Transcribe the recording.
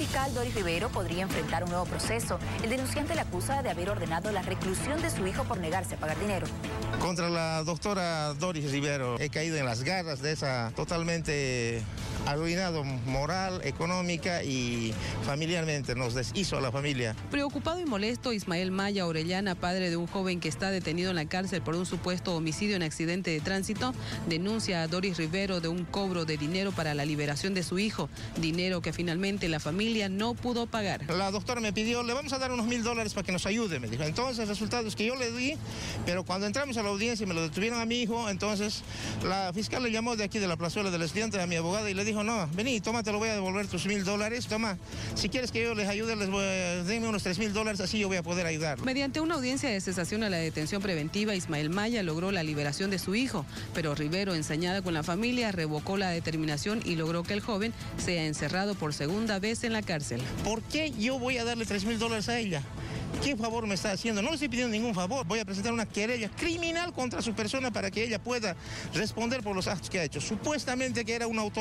fiscal Doris Rivero podría enfrentar un nuevo proceso. El denunciante le acusa de haber ordenado la reclusión de su hijo por negarse a pagar dinero. Contra la doctora Doris Rivero he caído en las garras de esa totalmente arruinado moral, económica y familiarmente, nos deshizo a la familia. Preocupado y molesto, Ismael Maya Orellana, padre de un joven que está detenido en la cárcel por un supuesto homicidio en accidente de tránsito, denuncia a Doris Rivero de un cobro de dinero para la liberación de su hijo, dinero que finalmente la familia no pudo pagar. La doctora me pidió, le vamos a dar unos mil dólares para que nos ayude, me dijo. Entonces, el resultado es que yo le di, pero cuando entramos a la audiencia y me lo detuvieron a mi hijo, entonces la fiscal le llamó de aquí de la plazuela del estudiante a mi abogada y le dijo, no, vení, toma, te lo voy a devolver tus mil dólares, toma, si quieres que yo les ayude, les voy a, denme unos tres mil dólares, así yo voy a poder ayudar. Mediante una audiencia de cesación a la detención preventiva, Ismael Maya logró la liberación de su hijo, pero Rivero, ensañada con la familia, revocó la determinación y logró que el joven sea encerrado por segunda vez en la cárcel. ¿Por qué yo voy a darle tres mil dólares a ella? ¿Qué favor me está haciendo? No le estoy pidiendo ningún favor. Voy a presentar una querella criminal contra su persona para que ella pueda responder por los actos que ha hecho. Supuestamente que era una autoridad.